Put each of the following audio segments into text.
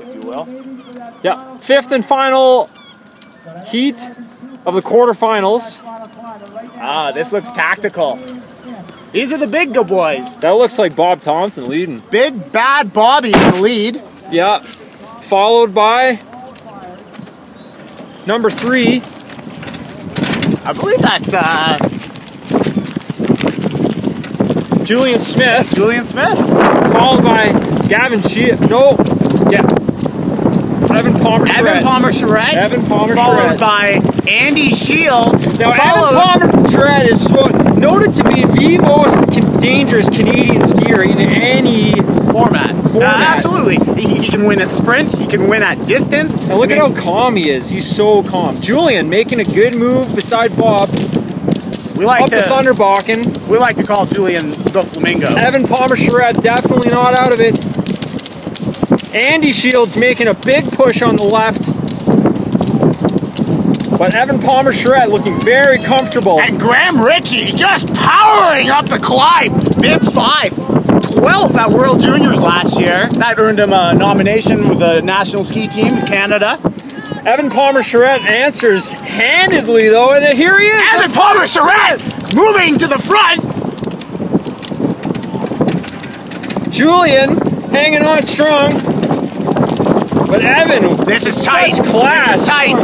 if you will. Yeah, fifth and final heat of the quarterfinals. Ah, this looks tactical. These are the big go boys. That looks like Bob Thompson leading. Big bad Bobby in the lead. Yeah, followed by number three, I believe that's uh, Julian Smith, Julian Smith. followed by Gavin Sheet. No, yeah, Evan Palmer. Evan Charrette. Palmer Charrette. Evan Palmer Followed Charrette. by Andy Shields. Now, Evan Palmer Charrette is noted to be the most dangerous Canadian skier in any. format. Format. Uh, absolutely. He, he can win at sprint. He can win at distance. And look I at how calm he is. He's so calm. Julian making a good move beside Bob we like up the to we like to call Julian the flamingo. Evan Palmer Charrette definitely not out of it. Andy Shields making a big push on the left. But Evan Palmer Charrette looking very comfortable. And Graham Ritchie just powering up the climb. Bib 5. 12th at World Juniors last year. That earned him a nomination with the national ski team in Canada. Evan Palmer Charrette answers handedly though, and here he is. Evan Palmer Charrette moving to the front. Julian hanging on strong. But Evan, This is tight. class. This is tight.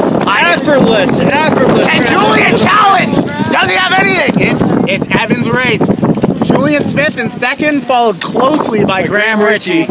Effortless, effortless. And Julian challenge. Does he have anything? It's it's Evan's race. Julian Smith in second, followed closely by Graham Ritchie.